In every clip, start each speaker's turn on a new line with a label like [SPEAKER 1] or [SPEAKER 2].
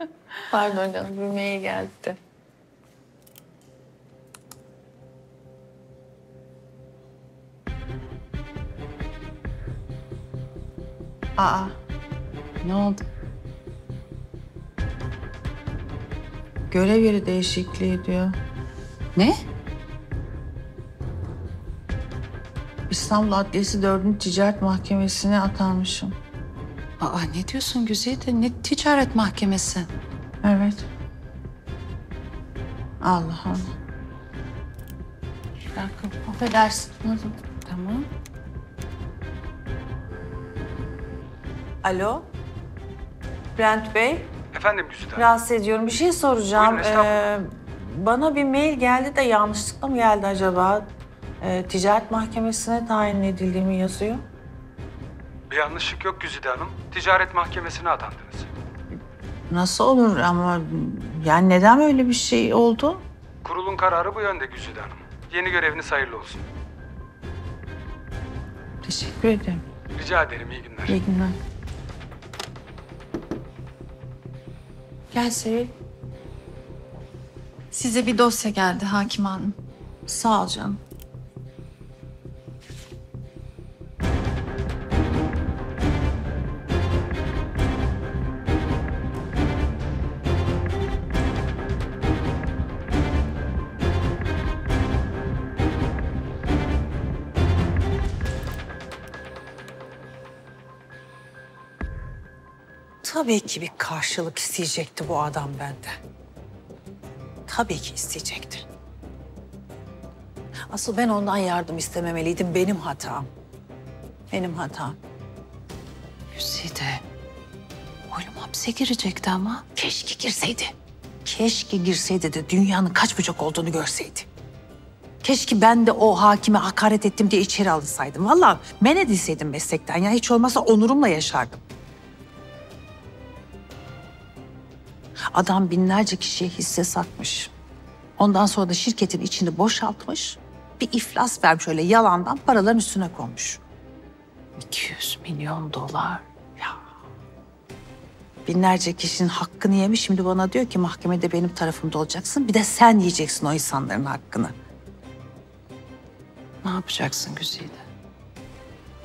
[SPEAKER 1] Pardon canım bir mail geldi. Aa ne oldu? Görev yeri değişikliği diyor.
[SPEAKER 2] Ne?
[SPEAKER 1] İstanbul Adliyesi 4. Ticaret Mahkemesi'ne atanmışım.
[SPEAKER 2] Aa ne diyorsun Güzide? Ne ticaret mahkemesi?
[SPEAKER 1] Evet. Allah Allah. Bir dakika, affedersin.
[SPEAKER 2] Tamam.
[SPEAKER 3] Alo. Bülent Bey,
[SPEAKER 4] Efendim Güzide
[SPEAKER 3] rahatsız ediyorum. Bir şey soracağım.
[SPEAKER 4] Buyurun.
[SPEAKER 3] Ee, bana bir mail geldi de yanlışlıkla mı geldi acaba? Ee, ticaret mahkemesine tayin edildiğimi yazıyor.
[SPEAKER 4] Bir yanlışlık yok Güzide Hanım. Ticaret mahkemesine atandınız.
[SPEAKER 1] Nasıl olur ama yani neden öyle bir şey oldu?
[SPEAKER 4] Kurulun kararı bu yönde Güzide Hanım. Yeni göreviniz hayırlı olsun.
[SPEAKER 1] Teşekkür ederim.
[SPEAKER 4] Rica ederim iyi günler.
[SPEAKER 1] İyi günler. Gel Sevil.
[SPEAKER 5] Size bir dosya geldi Hakim Hanım.
[SPEAKER 1] Sağ ol canım.
[SPEAKER 3] Tabii ki bir karşılık isteyecekti bu adam benden. Tabii ki isteyecekti. Asıl ben ondan yardım istememeliydim. Benim hatam. Benim hatam.
[SPEAKER 2] Güzide. Oğlum hapse girecekti ama.
[SPEAKER 3] Keşke girseydi. Keşke girseydi de dünyanın kaç bucak olduğunu görseydi. Keşke ben de o hakime hakaret ettim diye içeri alınsaydım. Vallahi men edilseydim meslekten ya. Hiç olmazsa onurumla yaşardım. Adam binlerce kişiye hisse satmış. Ondan sonra da şirketin içini boşaltmış. Bir iflas vermiş öyle yalandan paraların üstüne konmuş. 200 milyon dolar. Ya Binlerce kişinin hakkını yemiş. Şimdi bana diyor ki mahkemede benim tarafımda olacaksın. Bir de sen yiyeceksin o insanların hakkını.
[SPEAKER 2] Ne yapacaksın Güzide?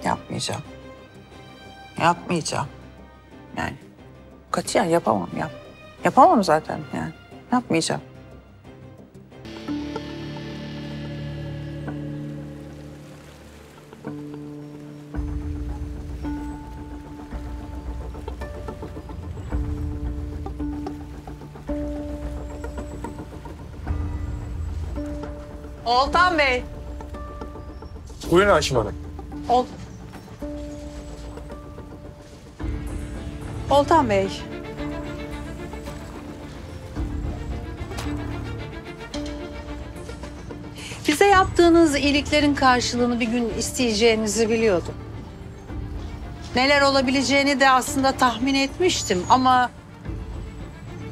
[SPEAKER 3] Yapmayacağım. Yapmayacağım. Yani katiyen yapamam yap. Yapamam zaten yani. Yapmayacağım. Oltan Bey.
[SPEAKER 6] Buyurun Haşim Hanım.
[SPEAKER 3] Ol... Oltan Bey.
[SPEAKER 7] Bize yaptığınız iyiliklerin karşılığını bir gün isteyeceğinizi biliyordum. Neler olabileceğini de aslında tahmin etmiştim ama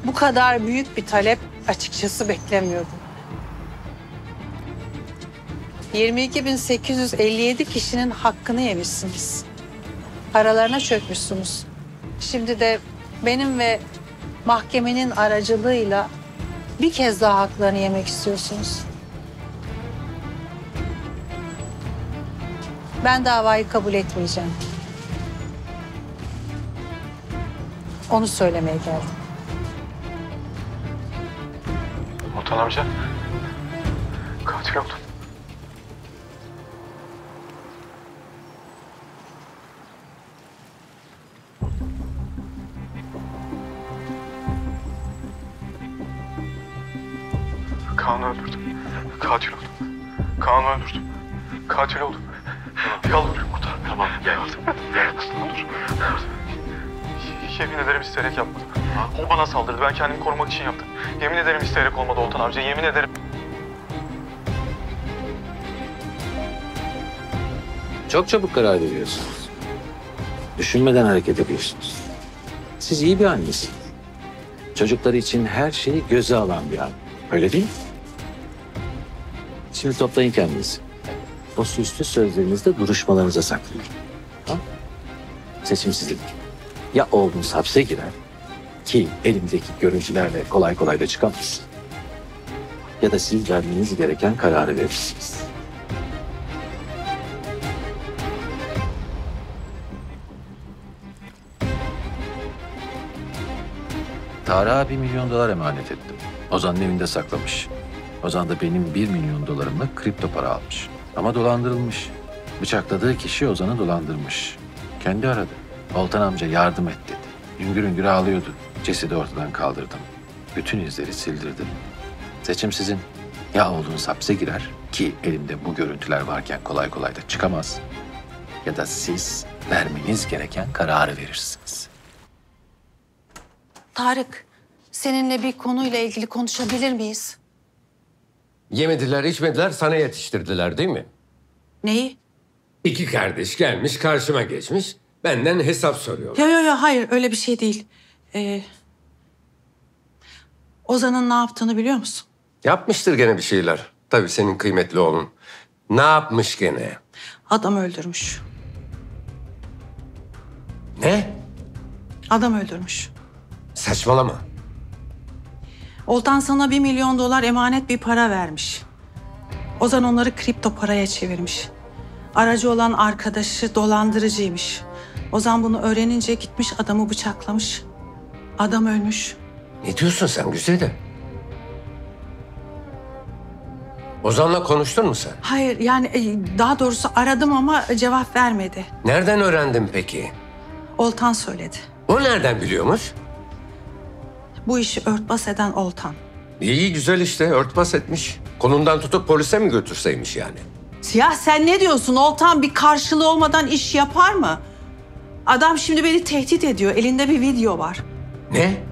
[SPEAKER 7] bu kadar büyük bir talep açıkçası beklemiyordum. 22.857 kişinin hakkını yemişsiniz. Paralarına çökmüşsünüz. Şimdi de benim ve mahkemenin aracılığıyla bir kez daha haklarını yemek istiyorsunuz. Ben davayı kabul etmeyeceğim. Onu söylemeye geldim.
[SPEAKER 6] Altan amca. Katil oldum. Kaan'ı öldürdüm. Katil oldum. Kaan'ı öldürdüm. Katil oldum. Yalvarıyorum kurtar. Tamam gel. Gel. Dur. Yemin ederim isteyerek yapmadım. O bana saldırdı. Ben kendimi korumak için yaptım. Yemin ederim isteyerek olmadı Oltan amca. Yemin ederim.
[SPEAKER 8] Çok çabuk karar veriyorsunuz. Düşünmeden hareket ediyorsunuz. Siz iyi bir annesiniz. Çocukları için her şeyi göze alan bir anne. Öyle değil mi? Şimdi toplayın kendinizi. O süslü sözlerinizde duruşmalarınıza saklayın. Tamam? Seçim sizindir. Ya oğlunuz hapse girer Ki elimdeki görüntülerle kolay kolay da çıkamaz. Ya da siz vermeniz gereken kararı verirsiniz. Tarık'a bir milyon dolar emanet ettim. Ozan'ın evinde saklamış. Ozan da benim bir milyon dolarımla kripto para almış. Ama dolandırılmış. Bıçakladığı kişi Ozan'ı dolandırmış. Kendi aradı. Oltan amca yardım et dedi. Üngür üngür ağlıyordu. Cesedi ortadan kaldırdım. Bütün izleri sildirdim. Seçim sizin. Ya oğlunuz hapse girer ki elimde bu görüntüler varken kolay kolay da çıkamaz. Ya da siz vermeniz gereken kararı verirsiniz.
[SPEAKER 7] Tarık, seninle bir konuyla ilgili konuşabilir miyiz?
[SPEAKER 9] Yemediler, içmediler, sana yetiştirdiler değil mi?
[SPEAKER 7] Neyi?
[SPEAKER 9] İki kardeş gelmiş, karşıma geçmiş. Benden hesap soruyor.
[SPEAKER 3] Yo yo yo hayır öyle bir şey değil. Ee, Ozan'ın ne yaptığını biliyor musun?
[SPEAKER 9] Yapmıştır gene bir şeyler. Tabii senin kıymetli oğlun. Ne yapmış gene?
[SPEAKER 3] Adam öldürmüş.
[SPEAKER 9] Ne?
[SPEAKER 3] Adam öldürmüş.
[SPEAKER 9] Saçmalama.
[SPEAKER 3] Oltan sana bir milyon dolar emanet bir para vermiş. Ozan onları kripto paraya çevirmiş. Aracı olan arkadaşı dolandırıcıymış. Ozan bunu öğrenince gitmiş adamı bıçaklamış. Adam ölmüş.
[SPEAKER 9] Ne diyorsun sen Güzide? Ozan'la konuştun mu sen?
[SPEAKER 3] Hayır yani e, daha doğrusu aradım ama cevap vermedi.
[SPEAKER 9] Nereden öğrendin peki?
[SPEAKER 3] Oltan söyledi.
[SPEAKER 9] O nereden biliyormuş?
[SPEAKER 3] Bu işi örtbas eden Oltan.
[SPEAKER 9] İyi güzel işte örtbas etmiş. Kolundan tutup polise mi götürseymiş yani?
[SPEAKER 3] Ya sen ne diyorsun? Oltan bir karşılığı olmadan iş yapar mı? Adam şimdi beni tehdit ediyor. Elinde bir video var.
[SPEAKER 9] Ne?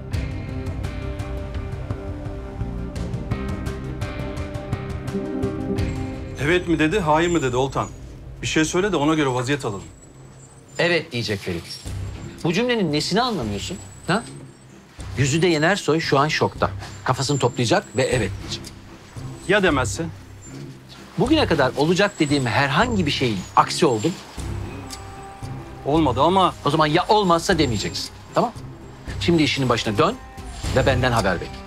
[SPEAKER 4] Evet mi dedi, hayır mı dedi Oltan. Bir şey söyle de ona göre vaziyet alalım.
[SPEAKER 8] Evet diyecek Ferit. Bu cümlenin nesini anlamıyorsun? Ha? Yüzü de Yenersoy şu an şokta. Kafasını toplayacak ve evet diyecek.
[SPEAKER 4] Ya demezse?
[SPEAKER 8] Bugüne kadar olacak dediğim herhangi bir şeyin aksi oldu. mu?
[SPEAKER 4] Olmadı ama
[SPEAKER 8] O zaman ya olmazsa demeyeceksin. Tamam? Şimdi işinin başına dön ve benden haber bekle.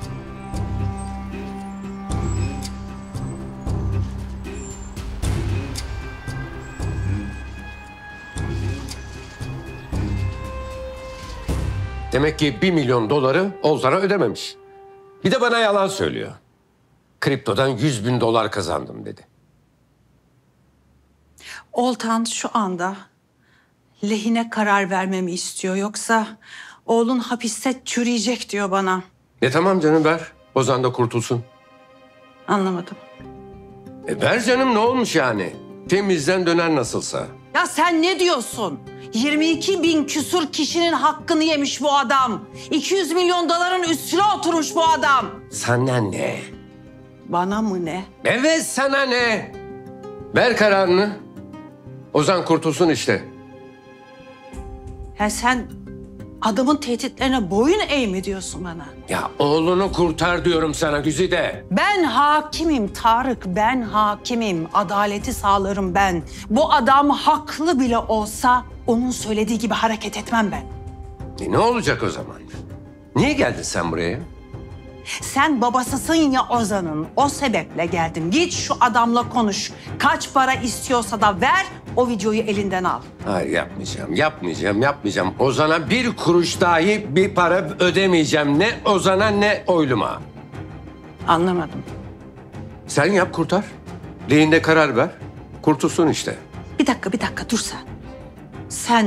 [SPEAKER 9] Demek ki bir milyon doları Ozan'a ödememiş. Bir de bana yalan söylüyor. Kriptodan 100 bin dolar kazandım dedi.
[SPEAKER 3] Oltan şu anda lehine karar vermemi istiyor. Yoksa oğlun hapiste çürüyecek diyor bana.
[SPEAKER 9] E tamam canım ver. Ozan da kurtulsun.
[SPEAKER 3] Anlamadım.
[SPEAKER 9] E ver canım ne olmuş yani? Temizden döner nasılsa.
[SPEAKER 3] Ya sen ne diyorsun? 22 bin küsur kişinin hakkını yemiş bu adam. 200 milyon doların üstüne oturmuş bu adam.
[SPEAKER 9] Sana ne?
[SPEAKER 3] Bana mı ne?
[SPEAKER 9] Evet sana ne? Ver kararını. Ozan kurtulsun işte.
[SPEAKER 3] Ya sen adamın tehditlerine boyun eğ mi diyorsun bana?
[SPEAKER 9] Ya oğlunu kurtar diyorum sana Güzide.
[SPEAKER 3] Ben hakimim Tarık, ben hakimim. Adaleti sağlarım ben. Bu adam haklı bile olsa onun söylediği gibi hareket etmem ben.
[SPEAKER 9] E ne olacak o zaman? Niye geldin sen buraya?
[SPEAKER 3] Sen babasısın ya Ozan'ın. O sebeple geldim. Git şu adamla konuş. Kaç para istiyorsa da ver, o videoyu elinden al.
[SPEAKER 9] Hayır yapmayacağım, yapmayacağım, yapmayacağım. Ozan'a bir kuruş dahi bir para ödemeyeceğim. Ne Ozan'a ne oyluma.
[SPEAKER 3] Anlamadım.
[SPEAKER 9] Sen yap kurtar. Lehinde karar ver. Kurtulsun işte.
[SPEAKER 3] Bir dakika, bir dakika dur sen. Sen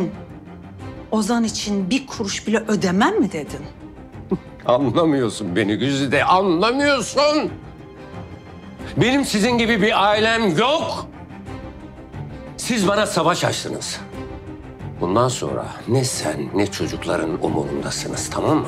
[SPEAKER 3] Ozan için bir kuruş bile ödemem mi dedin?
[SPEAKER 9] Anlamıyorsun beni Güzide, anlamıyorsun. Benim sizin gibi bir ailem yok. Siz bana savaş açtınız. Bundan sonra ne sen ne çocukların umurundasınız tamam mı?